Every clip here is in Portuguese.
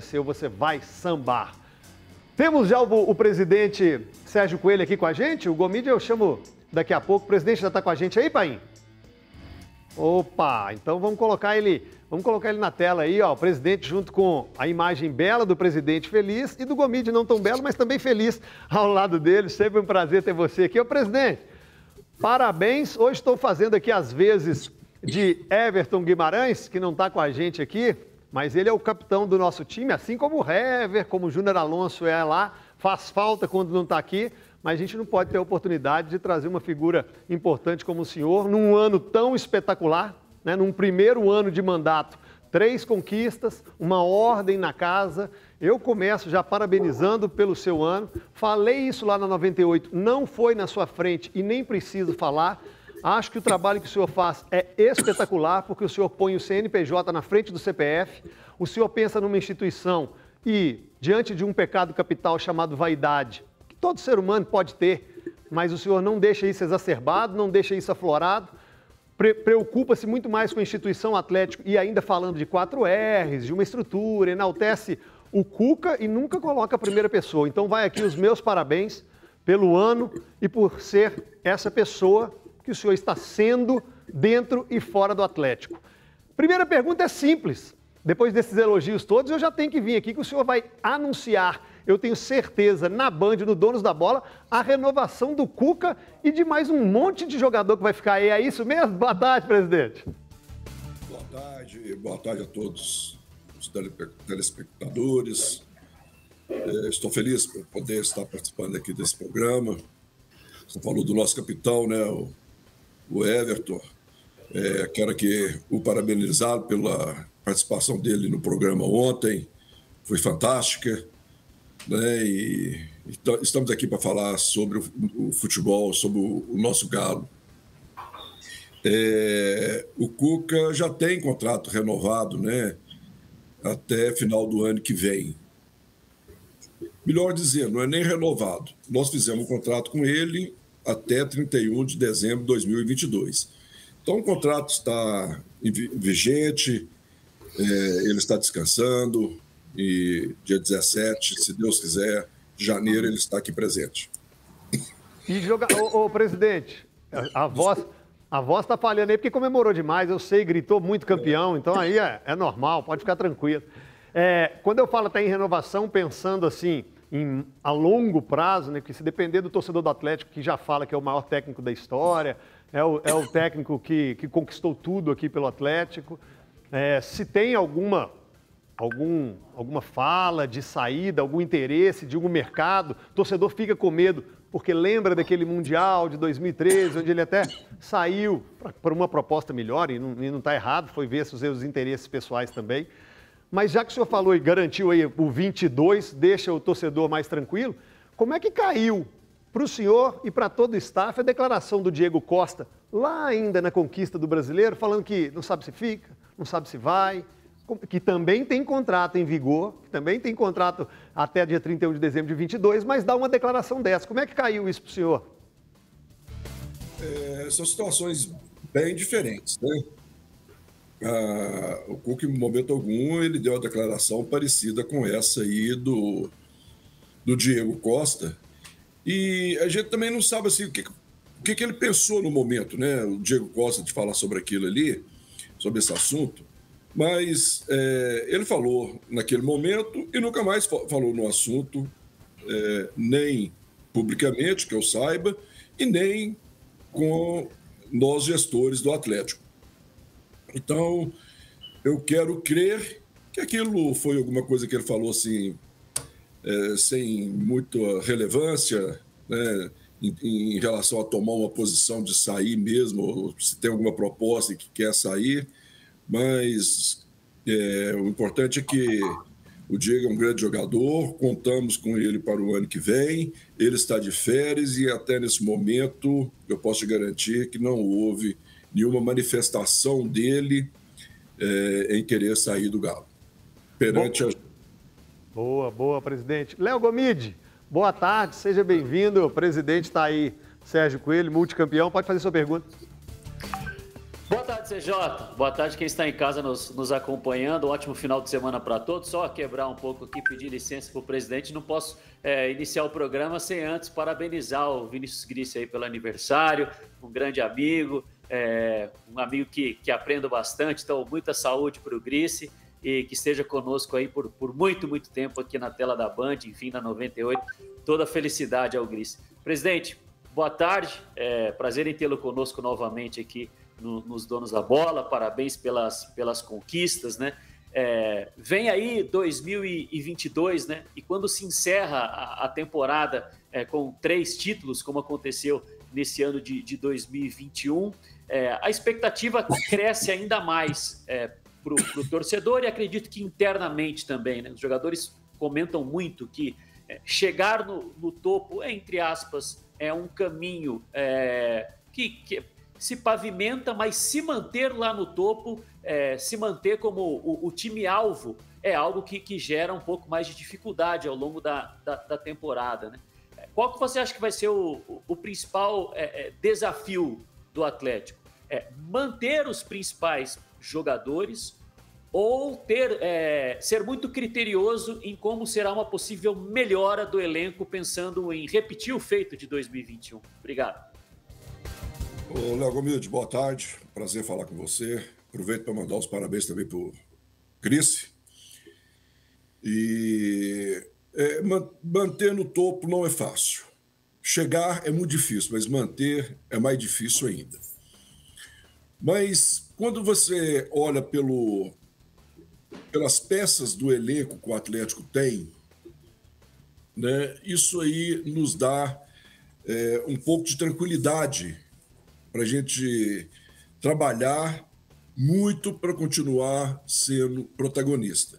seu, você vai sambar. Temos já o, o, presidente Sérgio Coelho aqui com a gente. O Gomide eu chamo daqui a pouco. O presidente já está com a gente aí, Paim? Opa, então vamos colocar ele, vamos colocar ele na tela aí, ó, o presidente junto com a imagem bela do presidente feliz e do Gomide não tão belo, mas também feliz ao lado dele. Sempre um prazer ter você aqui. Ô, presidente, parabéns. Hoje estou fazendo aqui as vezes de Everton Guimarães, que não está com a gente aqui, mas ele é o capitão do nosso time, assim como o Hever, como o Júnior Alonso é lá, faz falta quando não está aqui, mas a gente não pode ter a oportunidade de trazer uma figura importante como o senhor num ano tão espetacular, né, num primeiro ano de mandato. Três conquistas, uma ordem na casa. Eu começo já parabenizando pelo seu ano. Falei isso lá na 98, não foi na sua frente e nem preciso falar. Acho que o trabalho que o senhor faz é espetacular, porque o senhor põe o CNPJ na frente do CPF, o senhor pensa numa instituição e, diante de um pecado capital chamado vaidade, que todo ser humano pode ter, mas o senhor não deixa isso exacerbado, não deixa isso aflorado, preocupa-se muito mais com a instituição atlética e ainda falando de quatro R's, de uma estrutura, enaltece o Cuca e nunca coloca a primeira pessoa. Então vai aqui os meus parabéns pelo ano e por ser essa pessoa que o senhor está sendo dentro e fora do Atlético. Primeira pergunta é simples. Depois desses elogios todos, eu já tenho que vir aqui que o senhor vai anunciar, eu tenho certeza, na Band, no Donos da Bola, a renovação do Cuca e de mais um monte de jogador que vai ficar aí. É isso mesmo? Boa tarde, presidente. Boa tarde, boa tarde a todos os telespectadores. É, estou feliz por poder estar participando aqui desse programa. Você falou do nosso capitão, né, Everton. É, quero aqui o parabenizar pela participação dele no programa ontem. Foi fantástica. Né? E, estamos aqui para falar sobre o, o, futebol, sobre o, o nosso galo. É, o Cuca já tem contrato renovado né? até final do ano que vem. Melhor dizendo, não é nem renovado. Nós fizemos um contrato com ele até 31 de dezembro de 2022. Então, o contrato está vigente, é, ele está descansando e dia 17, se Deus quiser, de janeiro, ele está aqui presente. E jogar. Ô, ô, presidente, a, voz. A voz está falhando aí porque comemorou demais, eu sei, gritou muito campeão, então aí é, é normal, pode ficar tranquilo. É, quando eu falo até em renovação, pensando assim, em, a longo prazo, né? Porque se depender do torcedor do Atlético, que já fala que é o maior técnico da história, é o, é o técnico que, que conquistou tudo aqui pelo Atlético. É, se tem alguma, algum, alguma fala de saída, algum interesse de algum mercado, o torcedor fica com medo, porque lembra daquele Mundial de 2013, onde ele até saiu por uma proposta melhor, e não está errado, foi ver os seus interesses pessoais também. Mas já que o senhor falou e garantiu aí o 22, deixa o torcedor mais tranquilo, como é que caiu para o senhor e para todo o staff a declaração do Diego Costa, lá ainda na conquista do brasileiro, falando que não sabe se fica, não sabe se vai, que também tem contrato em vigor, que também tem contrato até dia 31 de dezembro de 22, mas dá uma declaração dessa. Como é que caiu isso para o senhor? É, são situações bem diferentes, né? Ah, o Cook, em momento algum, ele deu uma declaração parecida com essa aí do, do Diego Costa. E a gente também não sabe assim, o, que, o que, que ele pensou no momento, né? O Diego Costa de falar sobre aquilo ali, sobre esse assunto. Mas é, ele falou naquele momento e nunca mais falou no assunto, é, nem publicamente, que eu saiba, e nem com nós gestores do Atlético. Então, eu quero crer que aquilo foi alguma coisa que ele falou assim, é, sem muita relevância, né, em, em, relação a tomar uma posição de sair mesmo, se tem alguma proposta que quer sair, mas é, o importante é que o Diego é um grande jogador, contamos com ele para o ano que vem, ele está de férias e até nesse momento eu posso garantir que não houve nenhuma manifestação dele é, em querer sair do Galo. Perante boa. a. Boa, boa, presidente. Léo Gomide, boa tarde, seja bem-vindo. O presidente está aí, Sérgio Coelho, multicampeão. Pode fazer sua pergunta. Boa tarde, CJ. Boa tarde quem está em casa nos, nos acompanhando. Um ótimo final de semana para todos. Só quebrar um pouco aqui, pedir licença para o presidente. Não posso é, iniciar o programa sem antes parabenizar o Vinícius Grissi aí pelo aniversário. Um grande amigo, é, um amigo que, que aprendo bastante. Então, muita saúde para o Grissi e que esteja conosco aí por, por muito, muito tempo aqui na tela da Band, enfim, na 98. Toda felicidade ao Grissi. Presidente, boa tarde. É, prazer em tê-lo conosco novamente aqui no, nos donos da bola, parabéns pelas, pelas conquistas, né? É, vem aí 2022, né? E quando se encerra a, a temporada é, com três títulos, como aconteceu nesse ano de, de 2021, é, a expectativa cresce ainda mais é, para o torcedor e acredito que internamente também. Né? Os jogadores comentam muito que é, chegar no, no, topo, entre aspas, é um caminho é, que, que se pavimenta, mas se manter lá no topo, é, se manter como o, o time-alvo, é algo que, que, gera um pouco mais de dificuldade ao longo da, da, da temporada. Né? Qual que você acha que vai ser o, o, o principal é, desafio do Atlético? É manter os principais jogadores ou ter, é, ser muito criterioso em como será uma possível melhora do elenco, pensando em repetir o feito de 2021. Obrigado. Ô, Léo Gomide, boa tarde. Prazer falar com você. Aproveito para mandar os parabéns também para o Cris. E é, manter no topo não é fácil. Chegar é muito difícil, mas manter é mais difícil ainda. Mas quando você olha pelo, pelas peças do elenco que o Atlético tem, né, isso aí nos dá é, um pouco de tranquilidade para a gente trabalhar muito para continuar sendo protagonista.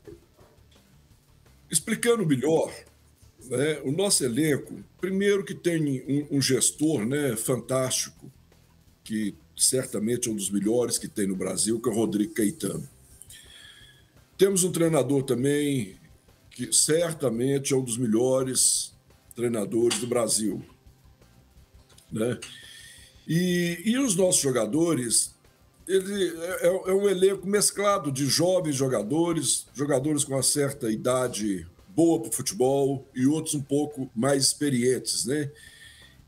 Explicando melhor, né, o nosso elenco, primeiro que tem um, um gestor né, fantástico, que certamente é um dos melhores que tem no Brasil, que é o Rodrigo Caetano. Temos um treinador também que certamente é um dos melhores treinadores do Brasil. Né? E, e os nossos jogadores, ele é, é, um elenco mesclado de jovens jogadores, jogadores com uma certa idade boa para o futebol e outros um pouco mais experientes, né?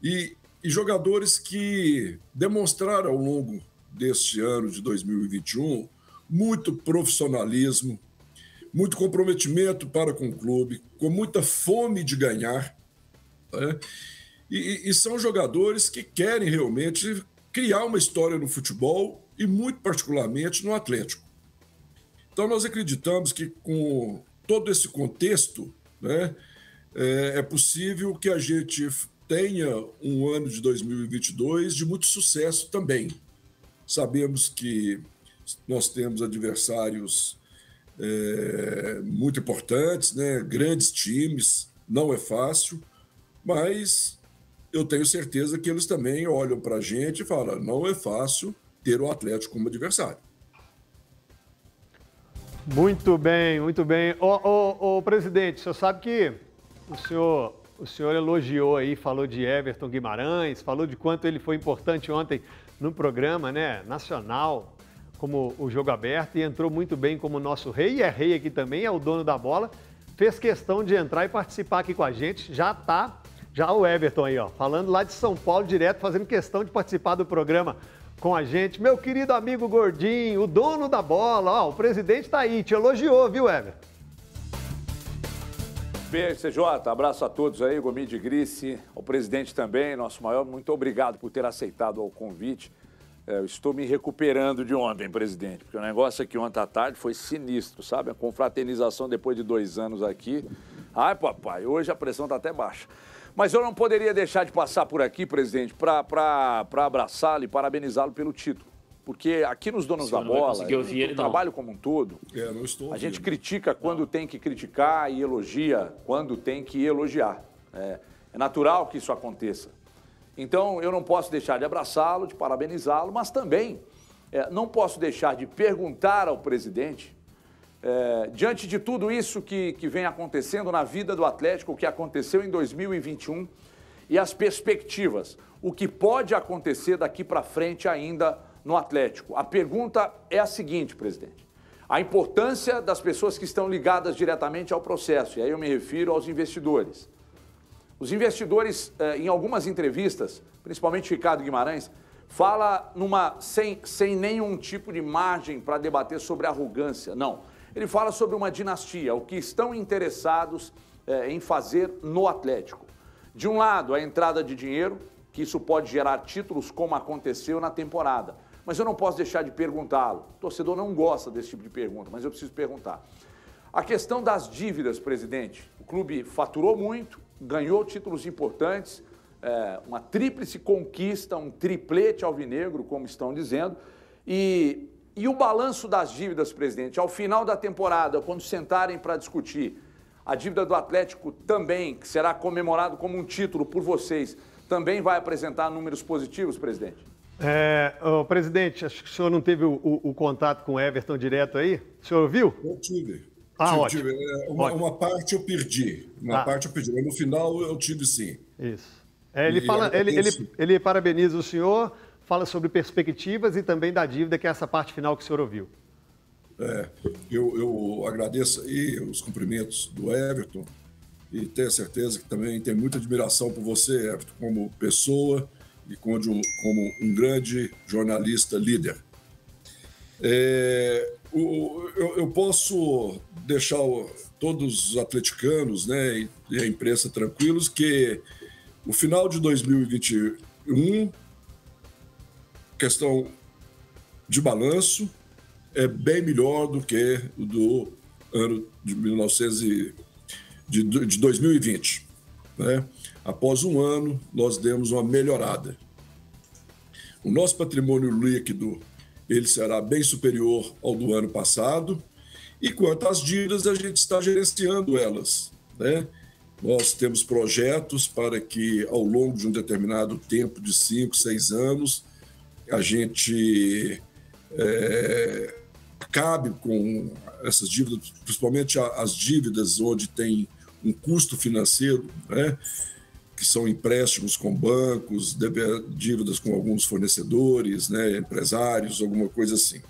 E, e jogadores que demonstraram ao longo deste ano de 2021 muito profissionalismo, muito comprometimento para com o clube, com muita fome de ganhar. Né? E, e, são jogadores que querem realmente criar uma história no futebol e, muito particularmente, no Atlético. Então, nós acreditamos que, com todo esse contexto, né, é, é possível que a gente tenha um ano de 2022 de muito sucesso também. Sabemos que nós temos adversários é, muito importantes, né, grandes times, não é fácil, mas eu tenho certeza que eles também olham para a gente e falam: não é fácil ter o Atlético como adversário. Muito bem, muito bem. Ô, presidente, o senhor sabe que o senhor, o senhor elogiou aí, falou de Everton Guimarães, falou de quanto ele foi importante ontem no programa né, nacional, como o jogo aberto, e entrou muito bem como nosso rei, e é rei aqui também, é o dono da bola. Fez questão de entrar e participar aqui com a gente, já está já o Everton aí, ó, falando lá de São Paulo direto, fazendo questão de participar do programa com a gente. Meu querido amigo Gordinho, o dono da bola, ó, o presidente tá aí, te elogiou, viu, Everton? CJ, abraço a todos aí, Gomi de Grice, o presidente também, nosso maior, muito obrigado por ter aceitado o convite. É, eu estou me recuperando de ontem, presidente, porque o negócio aqui ontem à tarde foi sinistro, sabe? A confraternização depois de dois anos aqui. Ai, papai, hoje a pressão está até baixa. Mas eu não poderia deixar de passar por aqui, presidente, para abraçá-lo e parabenizá-lo pelo título. Porque aqui nos Donos da Bola, o trabalho como um todo, é, não estou a gente critica quando não. tem que criticar e elogia quando tem que elogiar. É, é natural que isso aconteça. Então, eu não posso deixar de abraçá-lo, de parabenizá-lo, mas também é, não posso deixar de perguntar ao presidente é, diante de tudo isso que, que vem acontecendo na vida do Atlético, o que aconteceu em 2021 e as perspectivas, o que pode acontecer daqui para frente ainda no Atlético. A pergunta é a seguinte, presidente. A importância das pessoas que estão ligadas diretamente ao processo, e aí eu me refiro aos investidores. Os investidores, eh, em algumas entrevistas, principalmente Ricardo Guimarães, fala numa sem, sem nenhum tipo de margem para debater sobre arrogância. Não. Ele fala sobre uma dinastia, o que estão interessados eh, em fazer no Atlético. De um lado, a entrada de dinheiro, que isso pode gerar títulos, como aconteceu na temporada. Mas eu não posso deixar de perguntá-lo. O torcedor não gosta desse tipo de pergunta, mas eu preciso perguntar. A questão das dívidas, presidente. O clube faturou muito, ganhou títulos importantes, é, uma tríplice conquista, um triplete alvinegro, como estão dizendo. E, e o balanço das dívidas, presidente, ao final da temporada, quando sentarem para discutir, a dívida do Atlético também, que será comemorado como um título por vocês, também vai apresentar números positivos, presidente? É, oh, presidente, acho que o senhor não teve o, o, o, contato com o Everton direto aí. O senhor ouviu? Eu tive. Ah, tive, ótimo. Tive. É, uma, ótimo. uma, parte eu perdi. Uma ah. parte eu perdi. Mas no final eu tive sim. Isso. É, ele, fala, ele, ele, ele parabeniza o senhor, fala sobre perspectivas e também da dívida, que é essa parte final que o senhor ouviu. É, eu, eu agradeço aí os cumprimentos do Everton e tenho certeza que também tem muita admiração por você, Everton, como pessoa e como, um grande jornalista líder. É, o, eu, eu, posso deixar todos os atleticanos né, e a imprensa tranquilos que o final de 2021, questão de balanço, é bem melhor do que o do ano de 1900 de, de 2020. Né? Após um ano, nós demos uma melhorada. O nosso patrimônio líquido ele será bem superior ao do ano passado. E quanto às dívidas, a gente está gerenciando elas. Né? Nós temos projetos para que, ao longo de um determinado tempo, de cinco, seis anos, a gente é, acabe com essas dívidas, principalmente as dívidas onde tem um custo financeiro, né? Que são empréstimos com bancos, dívidas com alguns fornecedores, né? empresários, alguma coisa assim.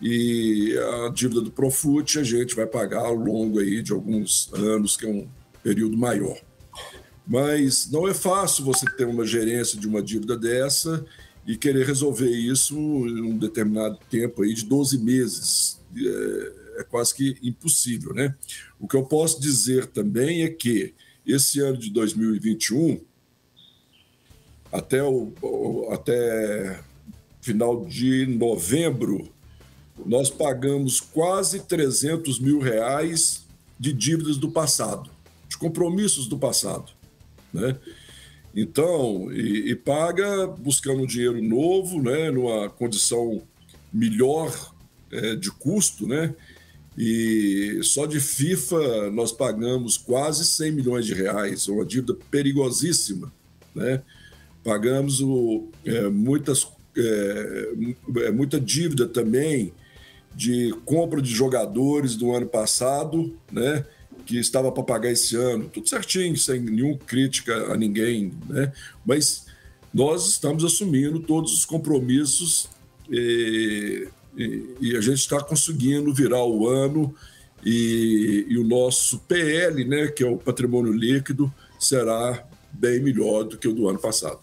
E a dívida do Profut a gente vai pagar ao longo aí de alguns anos, que é um período maior. Mas não é fácil você ter uma gerência de uma dívida dessa e querer resolver isso em um determinado tempo aí de 12 meses. É, é quase que impossível, né? O que eu posso dizer também é que esse ano de 2021, até, o, até final de novembro, nós pagamos quase 300 mil reais de dívidas do passado, de compromissos do passado, né? Então, e, e paga buscando dinheiro novo, né, numa condição melhor é, de custo, né? E só de FIFA nós pagamos quase 100 milhões de reais, uma dívida perigosíssima. Né? Pagamos o, é, muitas, é, é, muita dívida também de compra de jogadores do ano passado, né? que estava para pagar esse ano, tudo certinho, sem nenhuma crítica a ninguém, né? mas nós estamos assumindo todos os compromissos e, e a gente está conseguindo virar o ano e, e, o nosso PL, né, que é o patrimônio líquido, será bem melhor do que o do ano passado.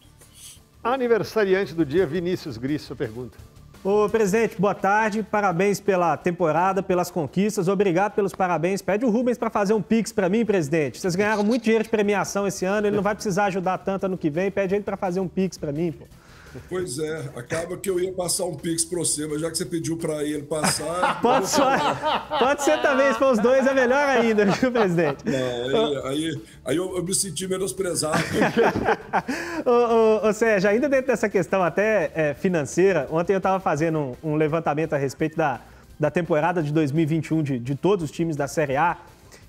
Aniversariante do dia, Vinícius Gris, sua pergunta. Ô, presidente, boa tarde. Parabéns pela temporada, pelas conquistas. Obrigado pelos parabéns. Pede o Rubens para fazer um pix para mim, presidente. Vocês ganharam muito dinheiro de premiação esse ano, ele não vai precisar ajudar tanto ano que vem. Pede ele para fazer um pix para mim, pô. Pois é, acaba que eu ia passar um pix para você, mas já que você pediu para ele passar. pode, só, pode ser também, se for os dois, é melhor ainda, viu, presidente? Não, aí, aí, aí eu, eu, me senti menosprezado. ô, ô, ô, Sérgio, ainda dentro dessa questão até é, financeira, ontem eu estava fazendo um, um, levantamento a respeito da, da temporada de 2021 de, de todos os times da Série A.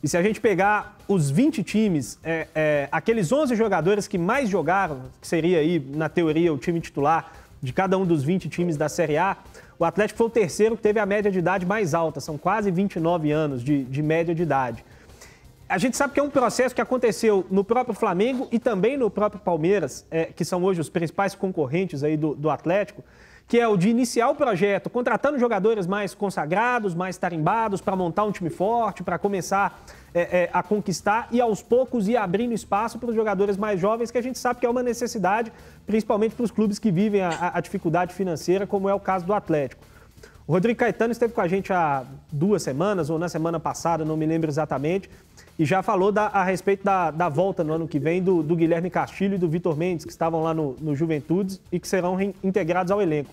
E se a gente pegar os 20 times, é, é, aqueles 11 jogadores que mais jogaram, que seria aí, na teoria, o time titular de cada um dos 20 times da Série A, o Atlético foi o terceiro que teve a média de idade mais alta, são quase 29 anos de, de média de idade. A gente sabe que é um processo que aconteceu no próprio Flamengo e também no próprio Palmeiras, é, que são hoje os principais concorrentes aí do, do Atlético, que é o de iniciar o projeto contratando jogadores mais consagrados, mais tarimbados, para montar um time forte, para começar é, é, a conquistar e aos poucos ir abrindo espaço para os jogadores mais jovens, que a gente sabe que é uma necessidade, principalmente para os clubes que vivem a, a dificuldade financeira, como é o caso do Atlético. O Rodrigo Caetano esteve com a gente há duas semanas, ou na semana passada, não me lembro exatamente, e já falou da, a respeito da, da, volta no ano que vem do, do, Guilherme Castilho e do Vitor Mendes, que estavam lá no, no Juventudes e que serão reintegrados ao elenco.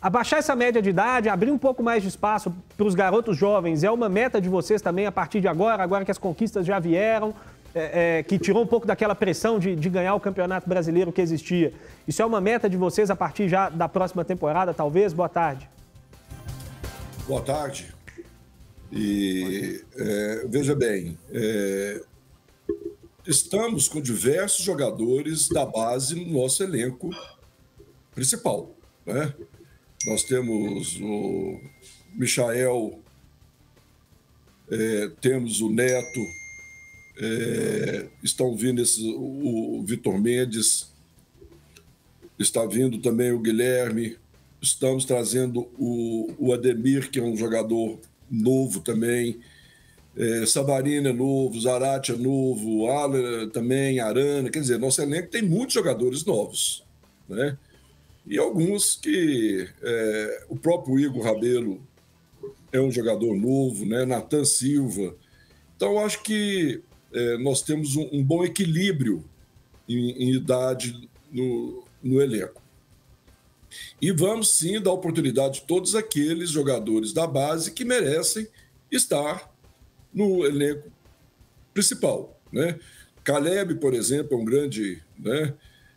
Abaixar essa média de idade, abrir um pouco mais de espaço para os garotos jovens, é uma meta de vocês também a partir de agora, agora que as conquistas já vieram, é, é, que tirou um pouco daquela pressão de, de, ganhar o Campeonato Brasileiro que existia. Isso é uma meta de vocês a partir já da próxima temporada, talvez? Boa tarde. Boa tarde. E é, veja bem, é, estamos com diversos jogadores da base no nosso elenco principal. Né? Nós temos o Michael, é, temos o Neto, é, estão vindo o Vitor Mendes, está vindo também o Guilherme, estamos trazendo o, o Ademir, que é um jogador novo também. É, Savarino é novo, Zarate é novo, Alan também, Arana. Quer dizer, nosso elenco tem muitos jogadores novos. Né? E alguns que é, o próprio Igor Rabelo é um jogador novo, né? Natan Silva. Então, acho que é, nós temos um, um bom equilíbrio em, em idade no, no elenco. E vamos sim dar oportunidade a todos aqueles jogadores da base que merecem estar no elenco principal. Né? Caleb, por exemplo, é um grande né,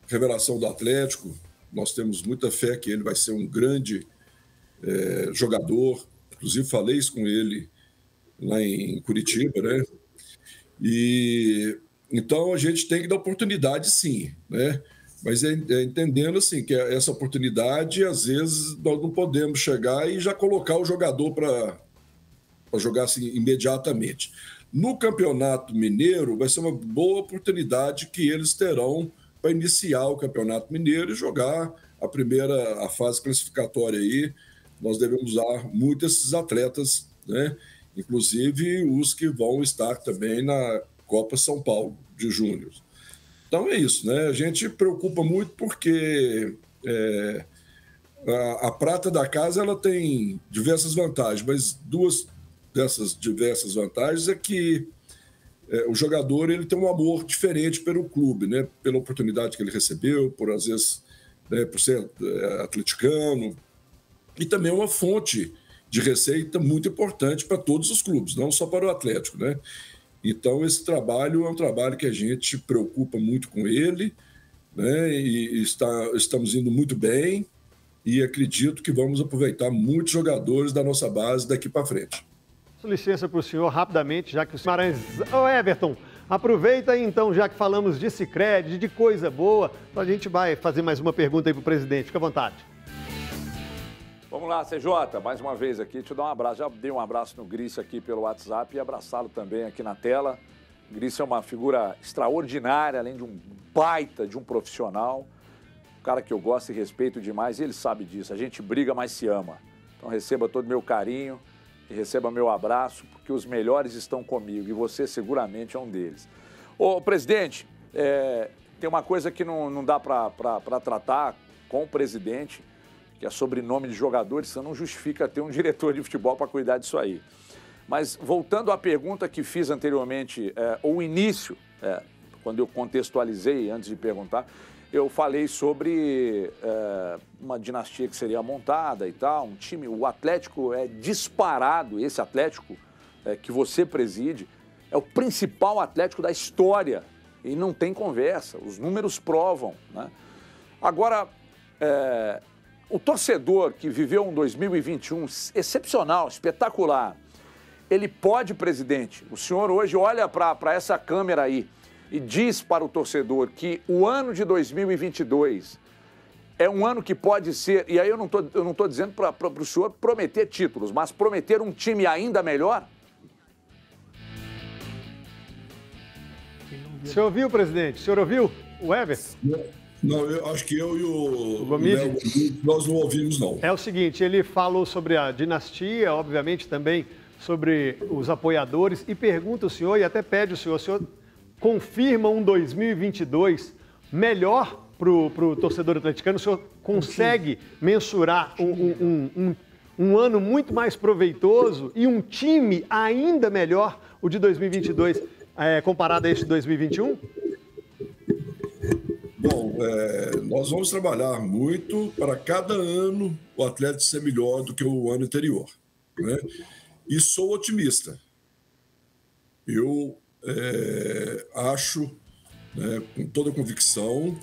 revelação do Atlético. Nós temos muita fé que ele vai ser um grande é, jogador. Inclusive, falei isso com ele lá em Curitiba, né? E então a gente tem que dar oportunidade, sim, né? Mas é, é, entendendo assim que essa oportunidade, às vezes, nós não podemos chegar e já colocar o jogador para jogar assim imediatamente. No Campeonato Mineiro, vai ser uma boa oportunidade que eles terão para iniciar o Campeonato Mineiro e jogar a primeira a fase classificatória aí. Nós devemos usar muito esses atletas, né? inclusive os que vão estar também na Copa São Paulo de Júnior. Então é isso, né? A gente preocupa muito porque é, a, a, prata da casa ela tem diversas vantagens, mas duas dessas diversas vantagens é que é, o jogador ele tem um amor diferente pelo clube, né? Pela oportunidade que ele recebeu, por às vezes né, por ser é, atleticano e também uma fonte de receita muito importante para todos os clubes, não só para o Atlético, né? Então, esse trabalho é um trabalho que a gente preocupa muito com ele, né? e está, estamos indo muito bem, e acredito que vamos aproveitar muitos jogadores da nossa base daqui para frente. Licença para o senhor, rapidamente, já que o Guimarães. Ô, Everton, aproveita então, já que falamos de Cicred, de coisa boa, a gente vai fazer mais uma pergunta aí para o presidente. Fica à vontade. Vamos lá, CJ, mais uma vez aqui, te dar um abraço. Já dei um abraço no Gris aqui pelo WhatsApp e abraçá-lo também aqui na tela. O Gris é uma figura extraordinária, além de um baita de um profissional. Um cara que eu gosto e respeito demais e ele sabe disso. A gente briga, mas se ama. Então receba todo o meu carinho e receba meu abraço, porque os melhores estão comigo e você seguramente é um deles. Ô, presidente, é, tem uma coisa que não, não dá para tratar com o presidente que é sobrenome de jogadores, isso não justifica ter um diretor de futebol para cuidar disso aí. Mas voltando à pergunta que fiz anteriormente, é, o início, é, quando eu contextualizei antes de perguntar, eu falei sobre é, uma dinastia que seria montada e tal, um time. O Atlético é disparado, esse Atlético é, que você preside, é o principal Atlético da história e não tem conversa, os números provam. Né? Agora, é, o torcedor que viveu um 2021 excepcional, espetacular, ele pode, presidente, o senhor hoje olha para essa câmera aí e diz para o torcedor que o ano de 2022 é um ano que pode ser, e aí eu não estou dizendo para o senhor prometer títulos, mas prometer um time ainda melhor? O senhor ouviu, presidente? O senhor ouviu? O Everton? Não, eu acho que eu e o, o Gomide, nós não ouvimos, não. É o seguinte, ele falou sobre a dinastia, obviamente também sobre os apoiadores, e pergunta o senhor, e até pede o senhor, o senhor confirma um 2022 melhor para o torcedor atleticano? O senhor consegue mensurar um, um, um, um ano muito mais proveitoso e um time ainda melhor, o de 2022, é, comparado a este de 2021? Bom, é, nós vamos trabalhar muito para cada ano o Atlético ser melhor do que o ano anterior. Né? E sou otimista. Eu é, acho, né, com toda convicção,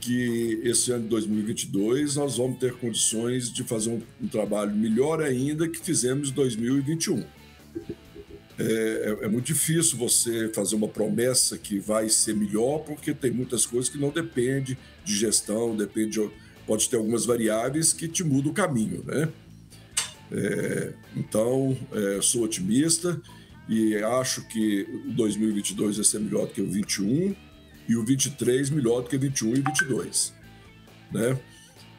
que esse ano de 2022 nós vamos ter condições de fazer um, um trabalho melhor ainda que fizemos em 2021. É, é, é, muito difícil você fazer uma promessa que vai ser melhor, porque tem muitas coisas que não depende de gestão, depende de, pode ter algumas variáveis que te mudam o caminho, né? É, então, é, sou otimista e acho que o 2022 vai ser melhor do que o 21 e o 23 melhor do que 21 e 22, né?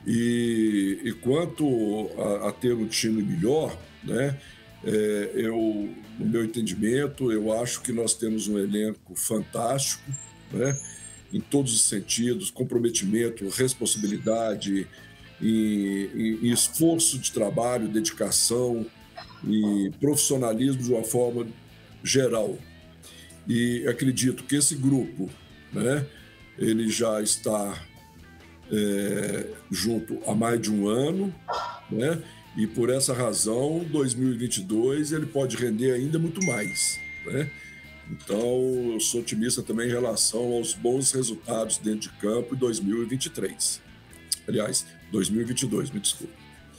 E, e quanto a, a ter um time melhor, né? É, eu, no meu entendimento, eu acho que nós temos um elenco fantástico, né? em todos os sentidos, comprometimento, responsabilidade, em, em, esforço de trabalho, dedicação e profissionalismo de uma forma geral. E acredito que esse grupo, né, ele já está é, junto há mais de um ano, né? E por essa razão, 2022 ele pode render ainda muito mais. Né? Então, eu sou otimista também em relação aos bons resultados dentro de campo em 2023. Aliás, 2022, me desculpe.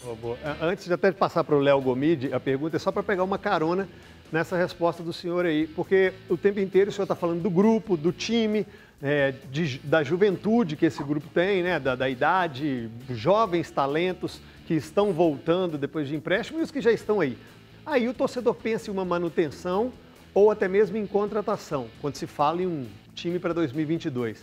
Oh, Antes de até passar para o Léo Gomide, a pergunta é só para pegar uma carona nessa resposta do senhor aí, porque o tempo inteiro o senhor está falando do grupo, do time, é, de, da juventude que esse grupo tem, né, da, da idade, jovens talentos que estão voltando depois de empréstimo e os que já estão aí. Aí o torcedor pensa em uma manutenção ou até mesmo em contratação, quando se fala em um time para 2022.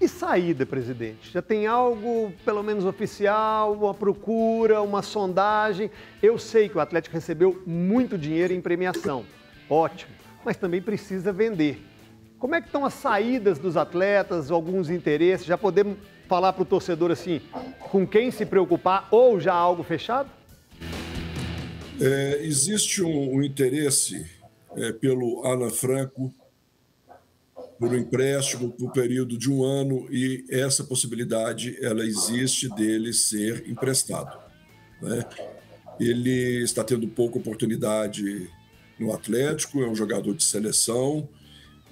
E saída, presidente? Já tem algo, pelo menos oficial, uma procura, uma sondagem? Eu sei que o Atlético recebeu muito dinheiro em premiação, ótimo, mas também precisa vender. Como é que estão as saídas dos atletas, alguns interesses? Já podemos falar para o torcedor assim, com quem se preocupar ou já algo fechado? É, existe um, um interesse é, pelo Alan Franco, por um empréstimo por um período de um ano e essa possibilidade ela existe dele ser emprestado. Né? Ele está tendo pouca oportunidade no Atlético, é um jogador de seleção.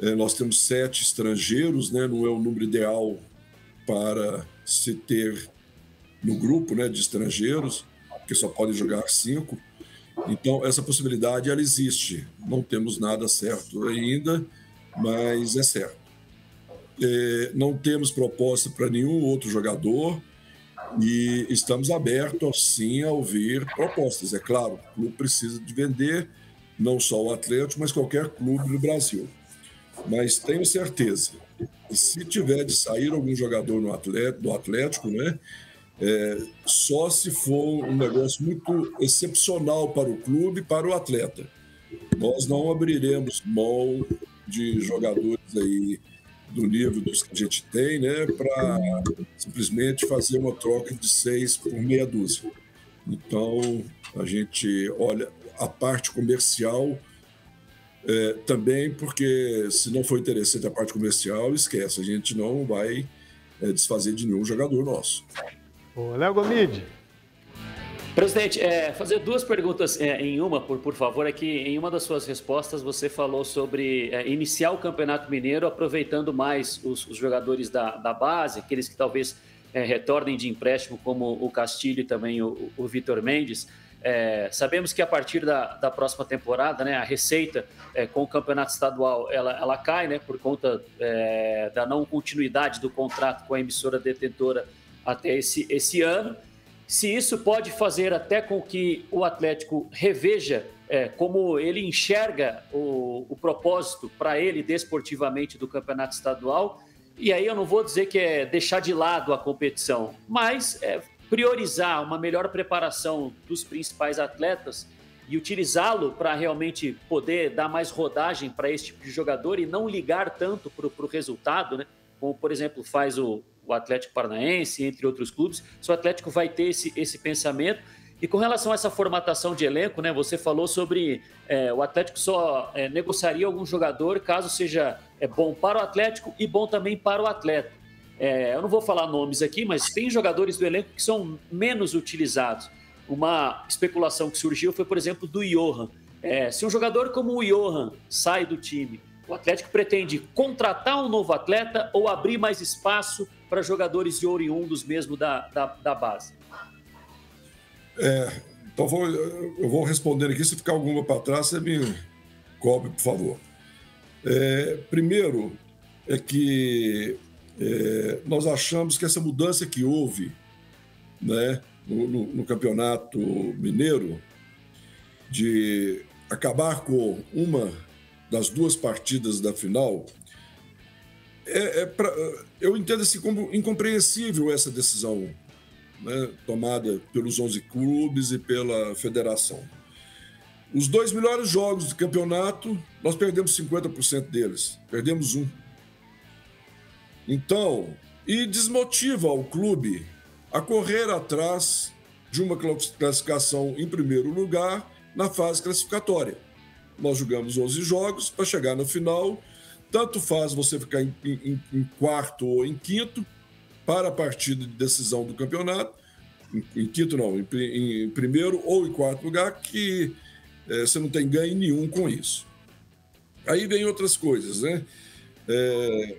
É, nós temos sete estrangeiros, né? não é o número ideal para se ter no grupo né, de estrangeiros, que só podem jogar cinco. Então, essa possibilidade ela existe. Não temos nada certo ainda, mas é certo. É, não temos proposta para nenhum outro jogador e estamos abertos, sim, a ouvir propostas. É claro, o clube precisa de vender, não só o Atlético, mas qualquer clube no Brasil. Mas tenho certeza se tiver de sair algum jogador no Atlético, do Atlético, né? É, só se for um negócio muito excepcional para o clube e para o atleta. Nós não abriremos mão de jogadores aí do nível dos que a gente tem, né, para simplesmente fazer uma troca de seis por meia dúzia. Então, a gente olha a parte comercial é, também porque, se não for interessante a parte comercial, esquece, a gente não vai é, desfazer de nenhum jogador nosso. Léo Gomide. Presidente, é, fazer duas perguntas é, em uma, por, por favor. Aqui, em uma das suas respostas, você falou sobre é, iniciar o Campeonato Mineiro aproveitando mais os, os jogadores da, da, base, aqueles que talvez é, retornem de empréstimo, como o Castilho e também o, o Vitor Mendes. É, sabemos que a partir da, da, próxima temporada, né, a receita é, com o campeonato estadual ela, ela cai, né, por conta é, da não continuidade do contrato com a emissora detentora até esse, esse ano. Se isso pode fazer até com que o Atlético reveja é, como ele enxerga o, o propósito para ele desportivamente do campeonato estadual e aí eu não vou dizer que é deixar de lado a competição, mas é priorizar uma melhor preparação dos principais atletas e utilizá-lo para realmente poder dar mais rodagem para esse tipo de jogador e não ligar tanto para o resultado, né? como por exemplo faz o, o Atlético Paranaense, entre outros clubes. Se o Atlético vai ter esse, esse pensamento. E com relação a essa formatação de elenco, né, você falou sobre é, o Atlético só é, negociaria algum jogador caso seja é, bom para o Atlético e bom também para o atleta. É, eu não vou falar nomes aqui, mas tem jogadores do elenco que são menos utilizados. Uma especulação que surgiu foi, por exemplo, do Johan. É, se um jogador como o Johan sai do time, o Atlético pretende contratar um novo atleta ou abrir mais espaço para jogadores de oriundos mesmo da, da, da base? É, então vou, eu vou responder aqui. Se ficar alguma para trás, você me cobre, por favor. É, primeiro, é que é, nós achamos que essa mudança que houve né, no, no, no campeonato mineiro, de acabar com uma das duas partidas da final, é, é pra, eu entendo assim como incompreensível essa decisão né, tomada pelos 11 clubes e pela federação. Os dois melhores jogos do campeonato, nós perdemos 50% deles, perdemos um. Então, e desmotiva o clube a correr atrás de uma classificação em primeiro lugar na fase classificatória. Nós jogamos 11 jogos para chegar no final. Tanto faz você ficar em, em, em, quarto ou em quinto para a partida de decisão do campeonato. Em, em quinto, não, em, primeiro ou em quarto lugar, que é, você não tem ganho nenhum com isso. Aí vem outras coisas, né? É,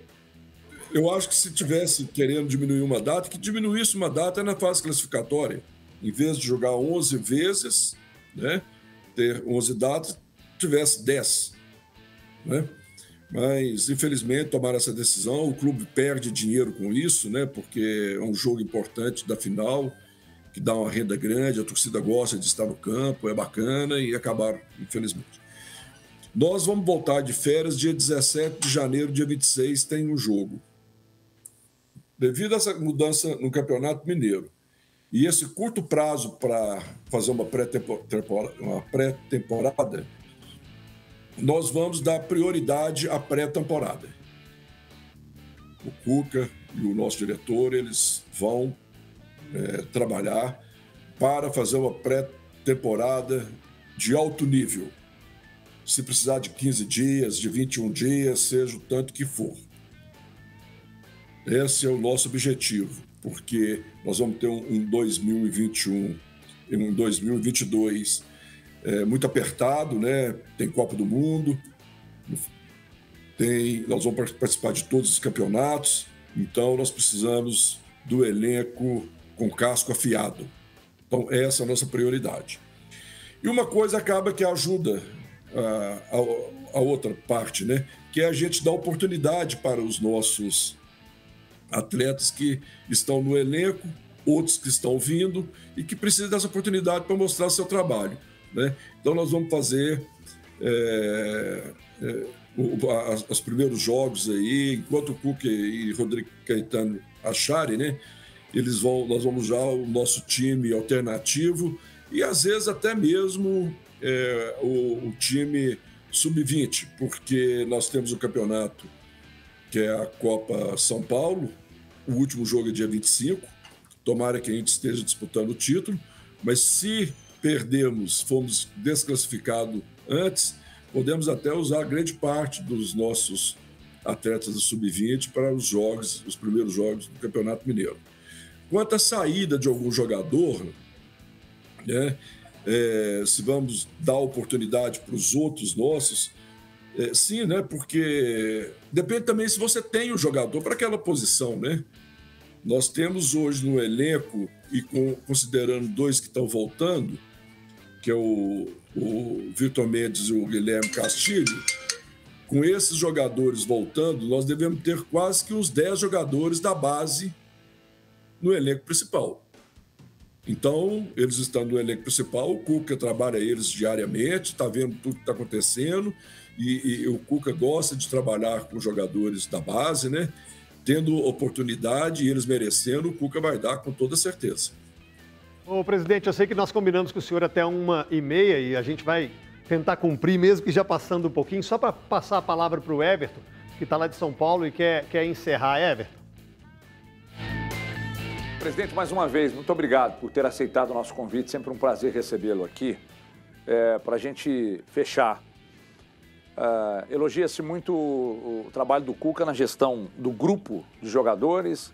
eu acho que se tivesse querendo diminuir uma data, que diminuísse uma data na fase classificatória. Em vez de jogar 11 vezes, né, ter 11 datas, tivesse 10. Né? Mas, infelizmente, tomaram essa decisão. O clube perde dinheiro com isso, né? porque é um jogo importante da final, que dá uma renda grande, a torcida gosta de estar no campo, é bacana, e acabaram, infelizmente. Nós vamos voltar de férias dia 17 de janeiro, dia 26, tem um jogo. Devido a essa mudança no Campeonato Mineiro e esse curto prazo para fazer uma pré-temporada, pré nós vamos dar prioridade à pré-temporada. O Cuca e o nosso diretor eles vão é, trabalhar para fazer uma pré-temporada de alto nível. Se precisar de 15 dias, de 21 dias, seja o tanto que for. Esse é o nosso objetivo, porque nós vamos ter um 2021 e um 2022 é, muito apertado, né? Tem Copa do Mundo, tem, nós vamos participar de todos os campeonatos, então nós precisamos do elenco com casco afiado. Então essa é a nossa prioridade. E uma coisa acaba que ajuda a, a, a outra parte, né? Que é a gente dar oportunidade para os nossos atletas que estão no elenco, outros que estão vindo e que precisam dessa oportunidade para mostrar seu trabalho. Né? Então, nós vamos fazer é, é, o, as, os primeiros jogos aí, enquanto o Cook e Rodrigo Caetano acharem, né? Eles vão, nós vamos já o nosso time alternativo e às vezes até mesmo é, o, o time sub-20, porque nós temos o campeonato que é a Copa São Paulo, o último jogo é dia 25. Tomara que a gente esteja disputando o título, mas se perdemos, fomos desclassificados antes, podemos até usar grande parte dos nossos atletas do sub-20 para os jogos, os primeiros jogos do Campeonato Mineiro. Quanto à saída de algum jogador, né, é, se vamos dar oportunidade para os outros nossos, é, sim, né, porque depende também se você tem o jogador para aquela posição, né? Nós temos hoje no elenco, e com, considerando dois que estão voltando, que é o, o Vitor Mendes e o Guilherme Castilho, com esses jogadores voltando, nós devemos ter quase que uns 10 jogadores da base no elenco principal. Então, eles estão no elenco principal, o Cuca trabalha eles diariamente, está vendo tudo que está acontecendo, e, e, o Cuca gosta de trabalhar com jogadores da base, né? tendo oportunidade e eles merecendo, o Cuca vai dar com toda certeza. Ô, presidente, eu sei que nós combinamos com o senhor até uma e meia e a gente vai tentar cumprir, mesmo que já passando um pouquinho, só para passar a palavra para o Everton, que está lá de São Paulo e quer, quer encerrar. Everton. Presidente, mais uma vez, muito obrigado por ter aceitado o nosso convite. Sempre um prazer recebê-lo aqui. É, para a gente fechar, uh, elogia-se muito o, o, trabalho do Cuca na gestão do grupo de jogadores,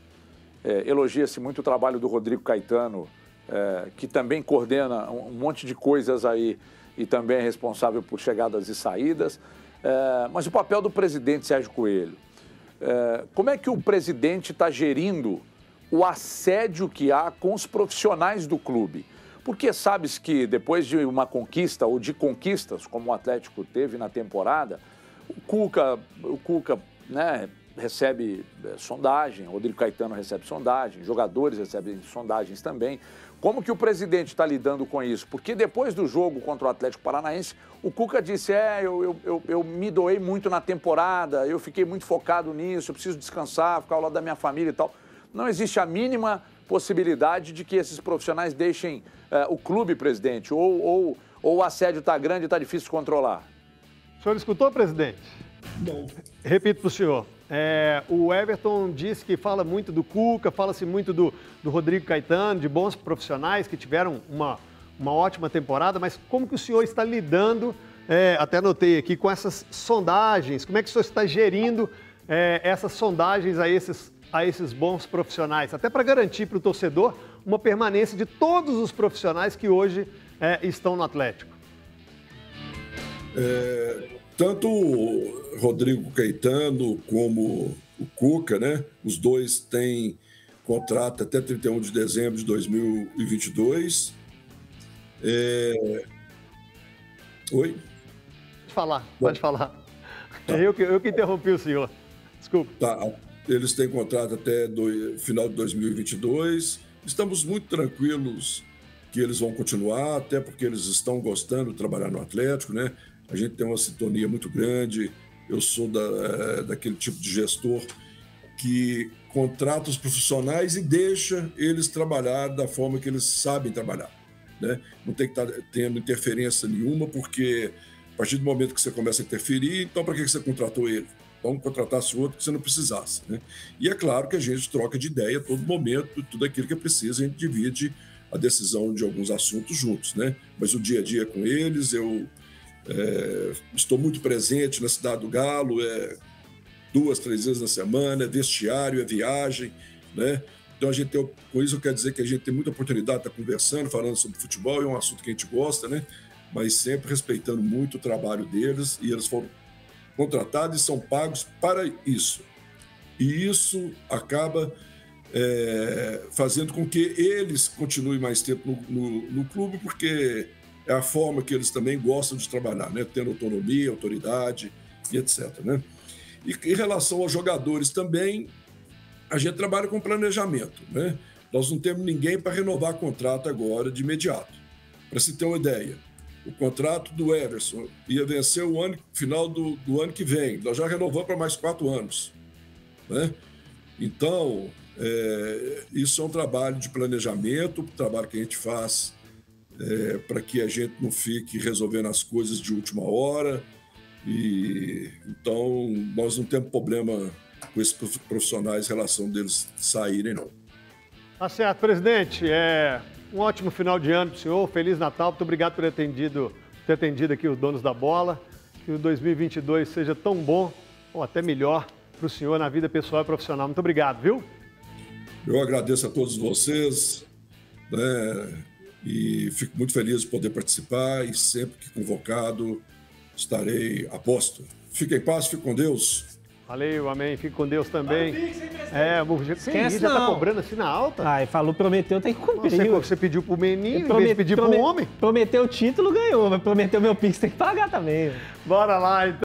é, elogia-se muito o trabalho do Rodrigo Caetano, é, que também coordena um, um monte de coisas aí e também é responsável por chegadas e saídas. É, mas o papel do presidente Sérgio Coelho. Como é que o presidente está gerindo o assédio que há com os profissionais do clube? Porque sabes que depois de uma conquista ou de conquistas, como o Atlético teve na temporada, o Cuca, o Cuca né, recebe é, sondagem, Rodrigo Caetano recebe sondagem, jogadores recebem sondagens também. Como que o presidente está lidando com isso? Porque depois do jogo contra o Atlético Paranaense, o Cuca disse: É, eu, eu, eu, me doei muito na temporada, eu fiquei muito focado nisso, eu preciso descansar, ficar ao lado da minha família e tal. Não existe a mínima possibilidade de que esses profissionais deixem uh, o clube, presidente, ou, ou, ou o assédio está grande e está difícil de controlar. O senhor escutou, presidente? Não. Repito para o senhor. É, o Everton disse que fala muito do Cuca, fala-se muito do, do Rodrigo Caetano, de bons profissionais que tiveram uma, uma ótima temporada, mas como que o senhor está lidando, é, até anotei aqui, com essas sondagens? Como é que o senhor está gerindo é, essas sondagens a esses, a esses bons profissionais? Até para garantir para o torcedor uma permanência de todos os profissionais que hoje é, estão no Atlético. É, tanto o Rodrigo Caetano como o Cuca, né? Os dois têm contrato até 31 de dezembro de 2022. É... Oi? Pode falar, pode falar. Tá. Eu, que, eu que interrompi o senhor. Desculpa. Tá. Eles têm contrato até do, final de 2022. Estamos muito tranquilos que eles vão continuar, até porque eles estão gostando de trabalhar no Atlético, né? a gente tem uma sintonia muito grande. Eu sou da, é, daquele tipo de gestor que contrata os profissionais e deixa eles trabalhar da forma que eles sabem trabalhar. Né? Não tem que estar tá tendo interferência nenhuma, porque a partir do momento que você começa a interferir, então para que você contratou ele? Então contratasse outro que você não precisasse. Né? E é claro que a gente troca de ideia a todo momento, tudo aquilo que é preciso, a gente divide a decisão de alguns assuntos juntos. Né? Mas o dia a dia com eles, eu é, estou muito presente na Cidade do Galo, é, duas, três vezes na semana, é vestiário, é viagem, né? Então a gente tem, com isso quer dizer que a gente tem muita oportunidade de estar conversando, falando sobre futebol, é um assunto que a gente gosta, né? Mas sempre respeitando muito o trabalho deles e eles foram contratados e são pagos para isso. E isso acaba é, fazendo com que eles continuem mais tempo no, no, no clube, porque é a forma que eles também gostam de trabalhar, né? tendo autonomia, autoridade e etc. Né? E em relação aos jogadores também, a gente trabalha com planejamento. Né? Nós não temos ninguém para renovar contrato agora de imediato. Para se ter uma ideia, o contrato do Everson ia vencer o ano, final do, do ano que vem. Nós já renovamos para mais quatro anos. Né? Então, é, isso é um trabalho de planejamento, um trabalho que a gente faz é, para que a gente não fique resolvendo as coisas de última hora. E então nós não temos problema com esses profissionais em relação deles saírem, não. Tá certo, presidente. É um ótimo final de ano para o senhor. Feliz Natal. Muito obrigado por ter atendido, ter atendido aqui os donos da bola. Que o 2022 seja tão bom, ou até melhor, para o senhor na vida pessoal e profissional. Muito obrigado, viu? Eu agradeço a todos vocês. Né? e fico muito feliz de poder participar e sempre que convocado estarei a posto. Fique em paz, fique com Deus. Valeu, amém. Fique com Deus também. É, o Esquece, já tá cobrando assim na alta. Ai, falou, prometeu, tem que cumprir. Você, você pediu pro menino, promet, em vez de pedir pro homem. Prometeu o título, ganhou. Mas prometeu meu Pix, tem que pagar também. Bora lá, então.